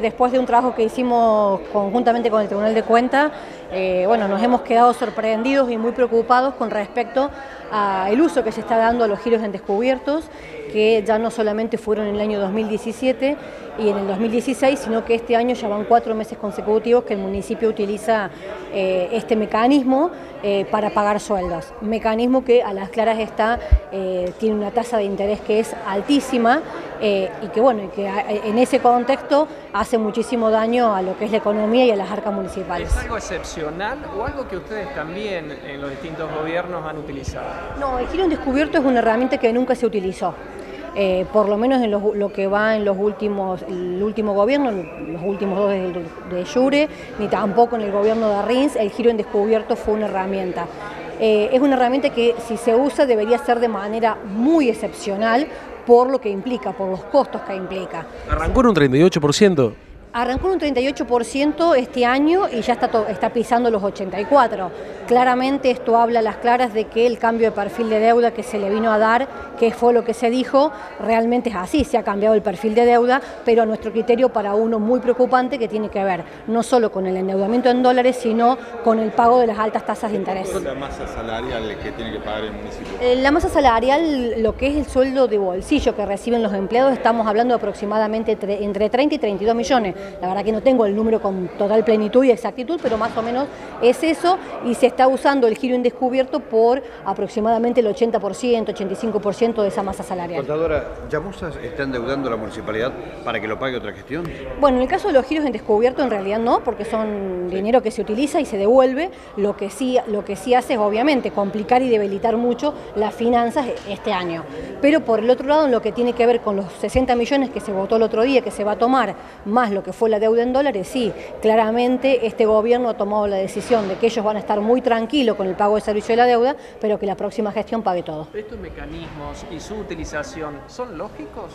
después de un trabajo que hicimos conjuntamente con el Tribunal de Cuentas, eh, bueno, nos hemos quedado sorprendidos y muy preocupados con respecto al uso que se está dando a los giros en descubiertos, que ya no solamente fueron en el año 2017 y en el 2016, sino que este año ya van cuatro meses consecutivos que el municipio utiliza eh, este mecanismo eh, para pagar sueldos. Mecanismo que a las claras está, tiene una tasa de interés que es altísima y que bueno, y que en ese contexto hace muchísimo daño a lo que es la economía y a las arcas municipales. ¿Es algo excepcional o algo que ustedes también en los distintos gobiernos han utilizado? No, el giro en descubierto es una herramienta que nunca se utilizó. Eh, por lo menos en lo, que va en los últimos, el último gobierno, los últimos dos de, de Yure, ni tampoco en el gobierno de Rins, el giro en descubierto fue una herramienta. Eh, es una herramienta que si se usa debería ser de manera muy excepcional por lo que implica, por los costos que implica. Arrancó en un 38%. Arrancó un 38% este año y ya está, está pisando los 84%. Claramente esto habla a las claras de que el cambio de perfil de deuda que se le vino a dar, que fue lo que se dijo, realmente es así, se ha cambiado el perfil de deuda, pero a nuestro criterio para uno muy preocupante que tiene que ver no solo con el endeudamiento en dólares, sino con el pago de las altas tasas de interés. ¿Cuánto es la masa salarial que tiene que pagar el municipio? Eh, la masa salarial, lo que es el sueldo de bolsillo que reciben los empleados, estamos hablando de aproximadamente entre 30 y 32 millones. La verdad que no tengo el número con total plenitud y exactitud, pero más o menos es eso y se está usando el giro indescubierto por aproximadamente el 80%, 85% de esa masa salarial. Contadora, ¿Yamusa está endeudando a la municipalidad para que lo pague otra gestión? Bueno, en el caso de los giros en descubierto en realidad no, porque son dinero que se utiliza y se devuelve. Lo que sí, lo que sí hace es obviamente complicar y debilitar mucho las finanzas este año. Pero por el otro lado, en lo que tiene que ver con los 60 millones que se votó el otro día, que se va a tomar, más lo que fue la deuda en dólares, sí, claramente este gobierno ha tomado la decisión de que ellos van a estar muy tranquilos con el pago de servicio de la deuda, pero que la próxima gestión pague todo. ¿Estos mecanismos y su utilización son lógicos?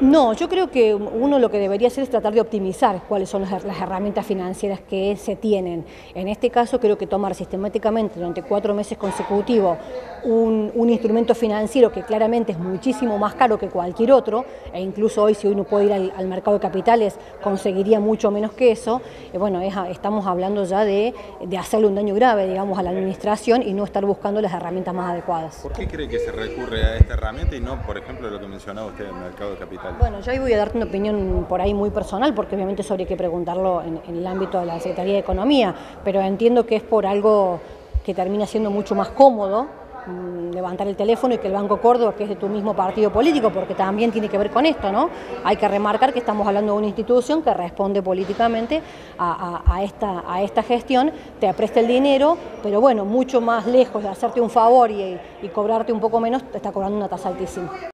No, yo creo que uno lo que debería hacer es tratar de optimizar cuáles son las, herramientas financieras que se tienen. En este caso creo que tomar sistemáticamente durante cuatro meses consecutivos un, instrumento financiero que claramente es muchísimo más caro que cualquier otro, e incluso hoy si uno puede ir al, mercado de capitales conseguiría mucho menos que eso, eh, bueno, estamos hablando ya de, de, hacerle un daño grave, digamos, a la administración y no estar buscando las herramientas más adecuadas. ¿Por qué cree que se recurre a esta herramienta y no, por ejemplo, lo que mencionaba usted, el mercado de capitales? Bueno, yo ahí voy a darte una opinión por ahí muy personal, porque obviamente eso habría que preguntarlo en, el ámbito de la Secretaría de Economía, pero entiendo que es por algo que termina siendo mucho más cómodo mm, levantar el teléfono y que el Banco Córdoba, que es de tu mismo partido político, porque también tiene que ver con esto, ¿no? Hay que remarcar que estamos hablando de una institución que responde políticamente a, esta, gestión, te presta el dinero, pero bueno, mucho más lejos de hacerte un favor y, y cobrarte un poco menos, te está cobrando una tasa altísima.